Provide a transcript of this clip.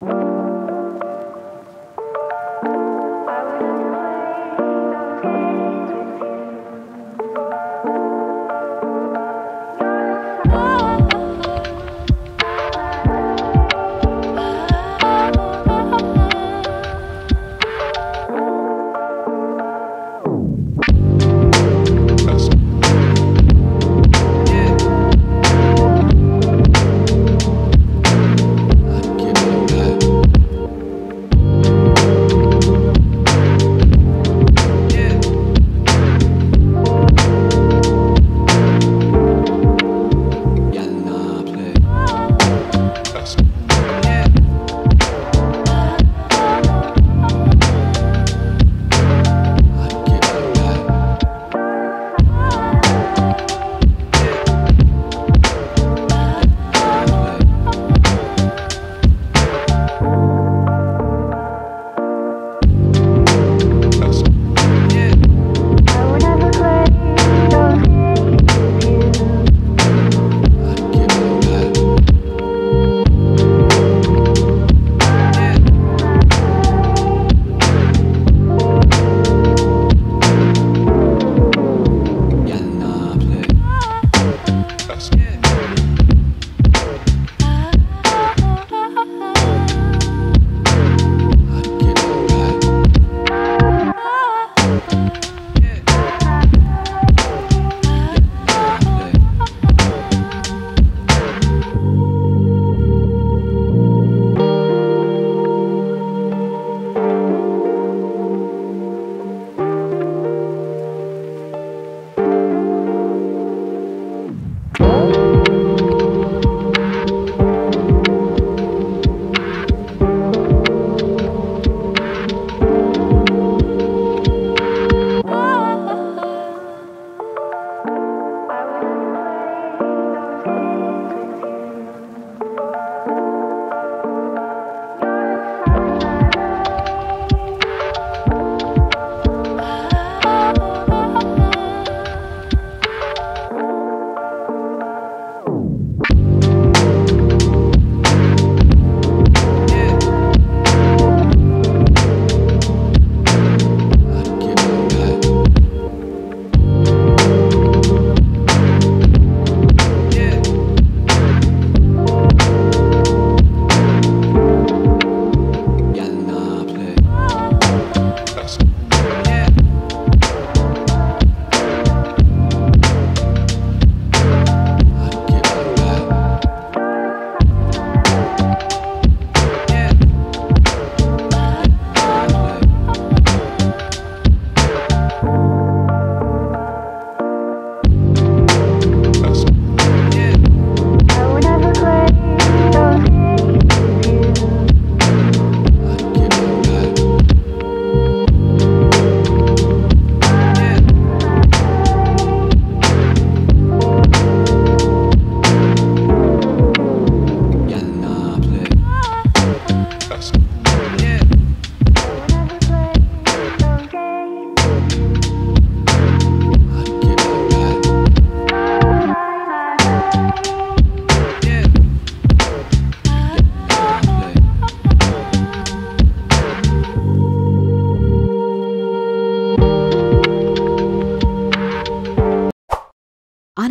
you